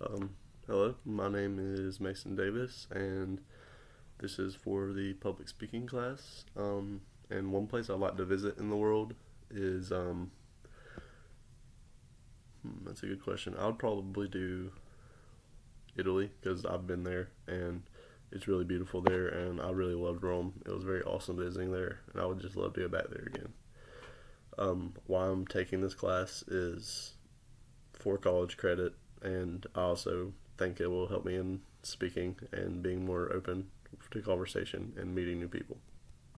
Um, hello, my name is Masen Davis, and this is for the public speaking class. Um, and one place I like to visit in the world is um, hmm, that's a good question. I would probably do Italy because I've been there and it's really beautiful there, and I really loved Rome. It was very awesome visiting there, and I would just love to go back there again. Um, why I'm taking this class is for college credit, and I also think it will help me in speaking and being more open to conversation and meeting new people.